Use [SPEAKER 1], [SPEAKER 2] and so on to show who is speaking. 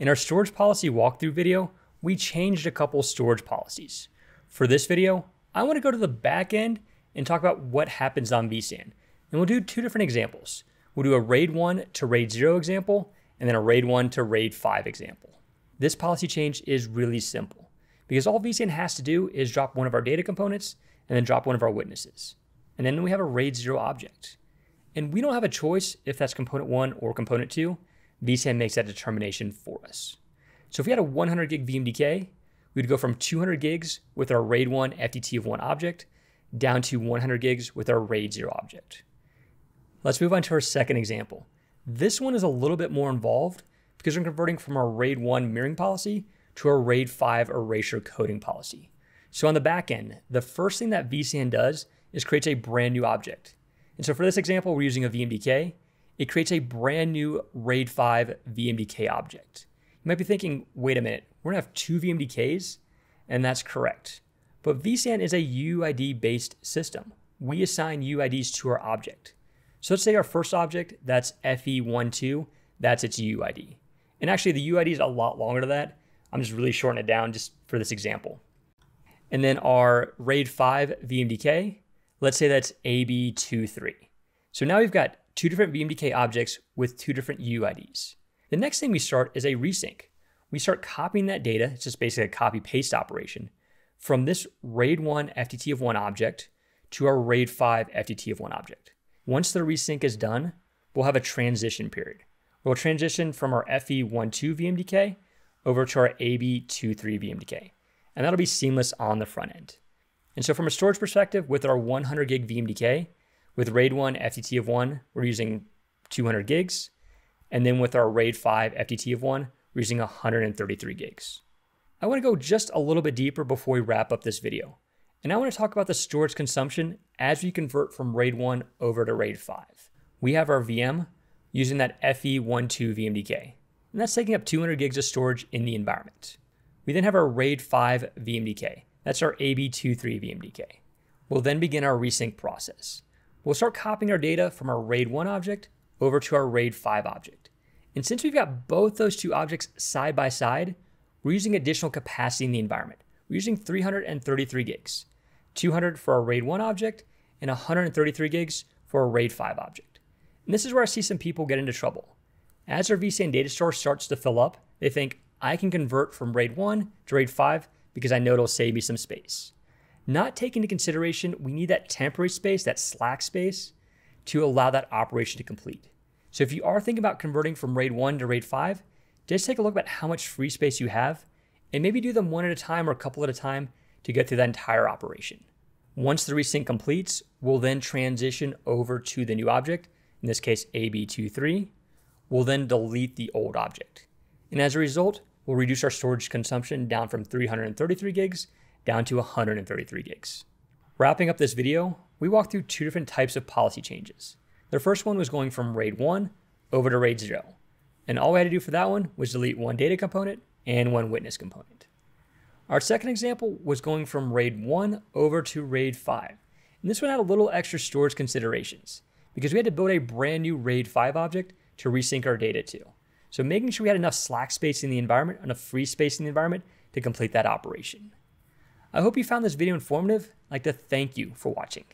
[SPEAKER 1] In our storage policy walkthrough video, we changed a couple storage policies. For this video, I want to go to the back end and talk about what happens on vSAN. And we'll do two different examples. We'll do a RAID 1 to RAID 0 example, and then a RAID 1 to RAID 5 example. This policy change is really simple because all vSAN has to do is drop one of our data components and then drop one of our witnesses. And then we have a RAID 0 object. And we don't have a choice if that's component 1 or component 2. vSAN makes that determination for us. So if we had a 100 gig VMDK, we'd go from 200 gigs with our RAID 1 FTT of 1 object down to 100 gigs with our RAID 0 object. Let's move on to our second example. This one is a little bit more involved because we're converting from our RAID 1 mirroring policy to our RAID 5 erasure coding policy. So on the back end, the first thing that vSAN does is creates a brand new object. And so for this example, we're using a VMDK. It creates a brand new RAID 5 VMDK object. You might be thinking, wait a minute, we're gonna have two VMDKs? And that's correct. But vSAN is a UUID based system. We assign UIDs to our object. So let's say our first object, that's FE12, that's its UUID. And actually the UUID is a lot longer than that. I'm just really shortening it down just for this example. And then our RAID 5 VMDK, let's say that's AB23. So now we've got two different VMDK objects with two different UIDs. The next thing we start is a resync. We start copying that data, it's just basically a copy paste operation, from this RAID 1 FTT of 1 object to our RAID 5 FTT of 1 object. Once the resync is done, we'll have a transition period. We'll transition from our FE12 VMDK over to our AB23 VMDK, and that'll be seamless on the front end. And so from a storage perspective, with our 100 gig VMDK, with RAID 1 FTT of 1, we're using 200 gigs. And then with our RAID 5 FTT of 1, we're using 133 gigs. I want to go just a little bit deeper before we wrap up this video. And I want to talk about the storage consumption as we convert from RAID 1 over to RAID 5. We have our VM using that FE12 VMDK, and that's taking up 200 gigs of storage in the environment. We then have our RAID 5 VMDK, that's our AB23 VMDK. We'll then begin our resync process. We'll start copying our data from our RAID 1 object over to our RAID 5 object. And since we've got both those two objects side by side, we're using additional capacity in the environment. We're using 333 gigs, 200 for our RAID 1 object and 133 gigs for a RAID 5 object. And this is where I see some people get into trouble. As their vSAN data store starts to fill up, they think, I can convert from RAID 1 to RAID 5 because I know it'll save me some space. Not taking into consideration, we need that temporary space, that slack space, to allow that operation to complete. So if you are thinking about converting from RAID 1 to RAID 5, just take a look at how much free space you have and maybe do them one at a time or a couple at a time to get through that entire operation. Once the resync completes, we'll then transition over to the new object, in this case AB23. We'll then delete the old object. And as a result, we'll reduce our storage consumption down from 333 gigs down to 133 gigs. Wrapping up this video, we walked through two different types of policy changes. The first one was going from RAID 1 over to RAID 0. And all we had to do for that one was delete one data component and one witness component. Our second example was going from RAID 1 over to RAID 5. And this one had a little extra storage considerations because we had to build a brand new RAID 5 object to resync our data to. So making sure we had enough slack space in the environment, enough free space in the environment to complete that operation. I hope you found this video informative. I'd like to thank you for watching.